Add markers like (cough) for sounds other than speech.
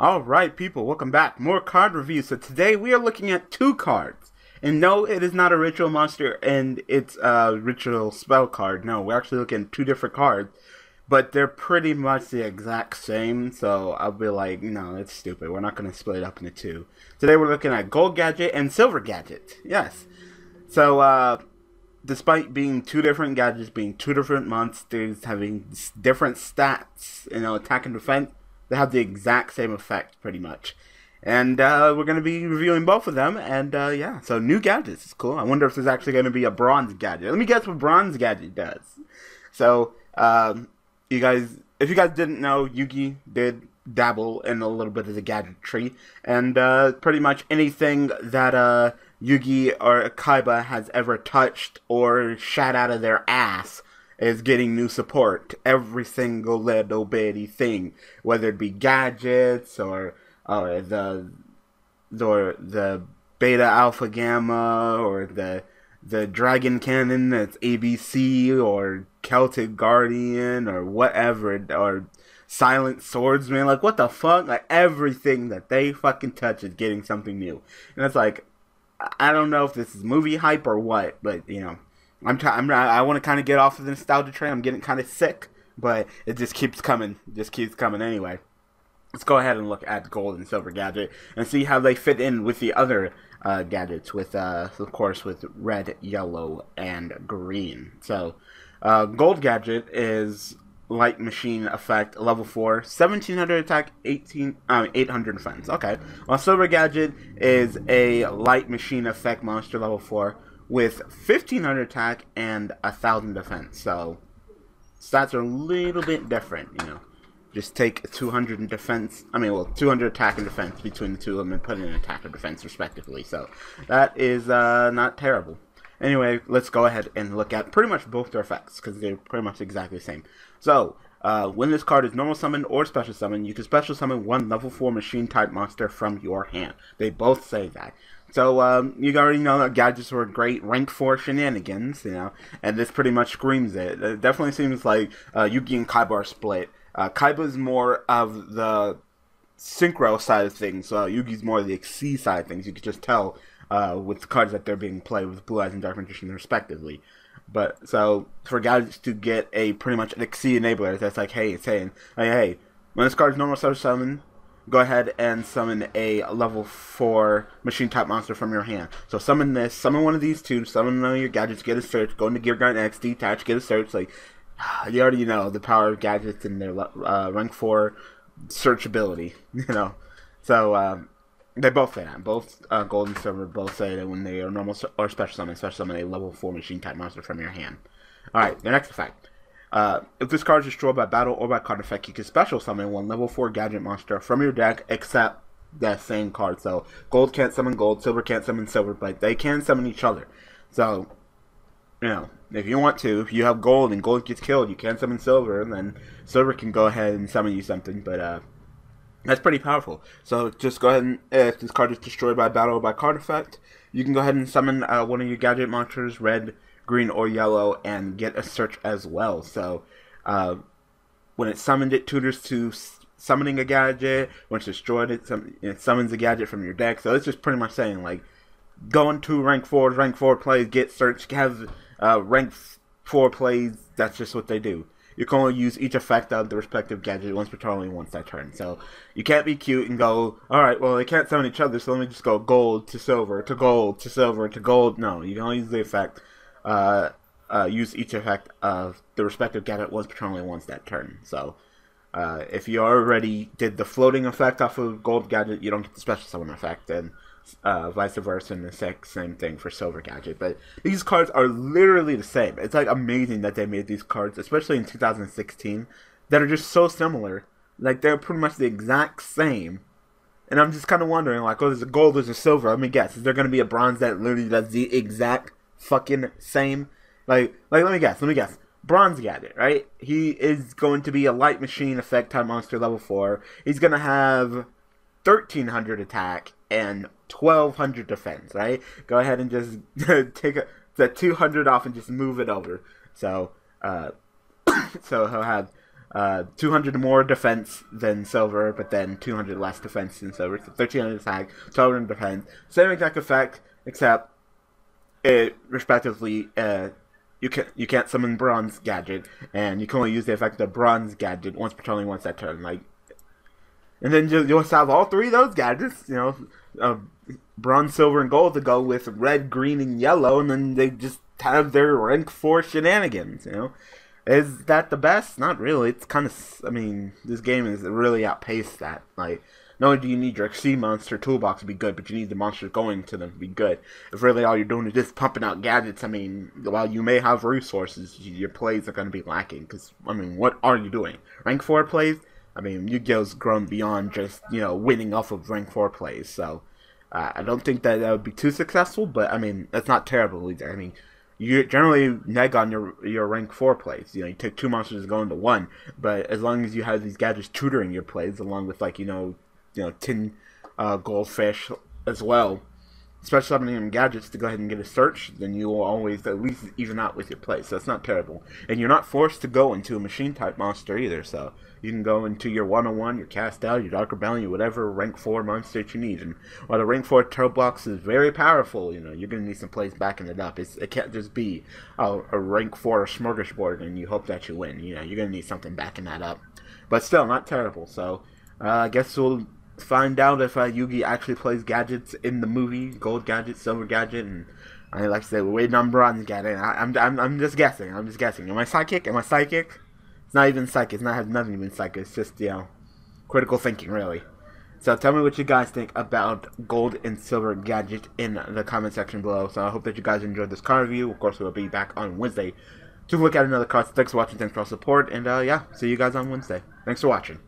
Alright people, welcome back. More card reviews. So today we are looking at two cards. And no, it is not a ritual monster and it's a ritual spell card. No, we're actually looking at two different cards. But they're pretty much the exact same, so I'll be like, no, it's stupid. We're not going to split it up into two. Today we're looking at Gold Gadget and Silver Gadget. Yes. So, uh, despite being two different gadgets, being two different monsters, having different stats, you know, attack and defense, they have the exact same effect, pretty much. And uh, we're going to be reviewing both of them, and uh, yeah, so new gadgets is cool. I wonder if there's actually going to be a bronze gadget. Let me guess what bronze gadget does. So, um, you guys, if you guys didn't know, Yugi did dabble in a little bit of the gadgetry, and uh, pretty much anything that uh, Yugi or Kaiba has ever touched or shot out of their ass is getting new support. Every single little bitty thing, whether it be gadgets or or the or the beta alpha gamma or the the dragon cannon that's ABC or Celtic Guardian or whatever or Silent Swordsman, like what the fuck? Like everything that they fucking touch is getting something new. And it's like I don't know if this is movie hype or what, but you know, I'm t- I'm I want to kind of get off of the nostalgia train. I'm getting kind of sick, but it just keeps coming. Just keeps coming anyway. Let's go ahead and look at gold and silver gadget and see how they fit in with the other uh, gadgets. With uh, of course with red, yellow, and green. So, uh, gold gadget is light machine effect level 4 1700 attack 18 um, 800 defense okay while silver gadget is a light machine effect monster level 4 with 1500 attack and 1000 defense. So stats are a little bit different you know. Just take 200 in defense i mean well 200 attack and defense between the two of them and put in attack or defense respectively. So that is uh, not terrible. Anyway let's go ahead and look at pretty much both their effects because they're pretty much exactly the same. So uh, when this card is normal summon or special summon, you can special summon one level 4 machine type monster from your hand. They both say that. So um, you already know that gadgets were great rank four shenanigans, you know, and this pretty much screams it. It definitely seems like uh, Yugi and Kaiba are split. Uh, Kaiba's more of the synchro side of things. Uh, Yugi's more of the Xyz side of things. You could just tell uh, with the cards that they're being played with Blue Eyes and Dark Magician respectively. But so for gadgets to get a pretty much an Xyz enabler that's like, hey, it's saying, hey, hey, when this card's normal summon, go ahead and summon a level 4 machine type monster from your hand. So summon this, summon one of these two, summon one of your gadgets, get a search, go into Gear Gigant X, detach, get a search. Like, (sighs) you already know the power of gadgets and their uh, rank 4 searchability, (laughs) you know. So, um, they both say that. Both uh, Gold and Silver both say that when they are normal or special summon, special summon a level 4 machine type monster from your hand. Alright, the next effect. Uh, if this card is destroyed by battle or by card effect, you can special summon one level 4 gadget monster from your deck except that same card. So gold can't summon gold, silver can't summon silver, but they can summon each other. So, you know, if you want to, if you have gold and gold gets killed, you can summon silver, and then silver can go ahead and summon you something. But uh, that's pretty powerful. So just go ahead and if this card is destroyed by battle or by card effect, you can go ahead and summon uh, one of your gadget monsters, red, green, or yellow, and get a search as well. So uh, when it summoned, it tutors to summoning a gadget. When it's destroyed, it, it summons a gadget from your deck. So it's just pretty much saying like going to rank four, rank four plays, get search, have uh, rank four plays. That's just what they do you can only use each effect of the respective gadget once per turn, only once that turn. So you can't be cute and go, all right, well they can't summon each other, so let me just go gold to silver to gold to silver to gold. No, you can only use the effect. Uh, uh, use each effect of the respective gadget per turn, once that turn. So. Uh, if you already did the floating effect off of gold gadget, you don't get the special summon effect, and uh, vice versa, and the same thing for Silver Gadget. But these cards are literally the same. It's like amazing that they made these cards, especially in 2016, that are just so similar. Like they're pretty much the exact same. And I'm just kind of wondering, like, oh, there's a gold, there's a silver. Let me guess, is there going to be a bronze that literally does the exact fucking same? Like, like, let me guess, let me guess. Bronze Gadget, right? He is going to be a light machine effect type monster level 4. He's going to have 1300 attack and 1200 defense, right? Go ahead and just (laughs) take the 200 off and just move it over. So, uh, (coughs) so he'll have uh, 200 more defense than silver, but then 200 less defense than silver. So 1300 attack, 1200 defense. Same exact effect, except it respectively uh, you can you can't summon bronze gadget, and you can only use the effect of bronze gadget once per turn, once that turn. Like, and then you'll, you'll have all three of those gadgets. You know, uh, bronze, silver, and gold to go with red, green, and yellow, and then they just have their rank four shenanigans. You know, is that the best? Not really. It's kind of. I mean, this game is really outpaced that. Like, not only do you need your Sea Monster toolbox to be good, but you need the monsters going to them to be good. If really all you're doing is just pumping out gadgets, I mean, while you may have resources, your plays are going to be lacking. Because, I mean, what are you doing? Rank 4 plays? I mean, Yu-Gi-Oh's grown beyond just, you know, winning off of rank 4 plays. So, uh, I don't think that that would be too successful, but, I mean, that's not terrible either. I mean, you generally neg on your your rank four plays. You know, you take two monsters and go into one, but as long as you have these gadgets tutoring your plays, along with like you know you know tin uh, goldfish as well. Special summoning gadgets to go ahead and get a search, then you will always at least even out with your play. So that's not terrible. And you're not forced to go into a machine type monster either. So you can go into your 101, your Castel, your Dark Rebellion, your whatever rank 4 monster that you need. And while the rank 4 turbo box is very powerful, you know, you're going to need some plays backing it up. It's, it can't just be a, a rank 4 smorgasbord and you hope that you win. You know, you're going to need something backing that up. But still, not terrible. So uh, I guess we'll find out if uh, Yugi actually plays gadgets in the movie, gold gadget, silver gadget, and I like I said, we're waiting on bronze gadget. I, am I'm, I'm just guessing. I'm just guessing. Am I psychic? Am I psychic? It's not even psychic. It's not has nothing to with psychic. It's just you know, critical thinking, really. So tell me what you guys think about gold and silver gadget in the comment section below. So I hope that you guys enjoyed this car review. Of course, we'll be back on Wednesday to look at another car. Thanks for watching. Thanks for all support. And uh, yeah, see you guys on Wednesday. Thanks for watching.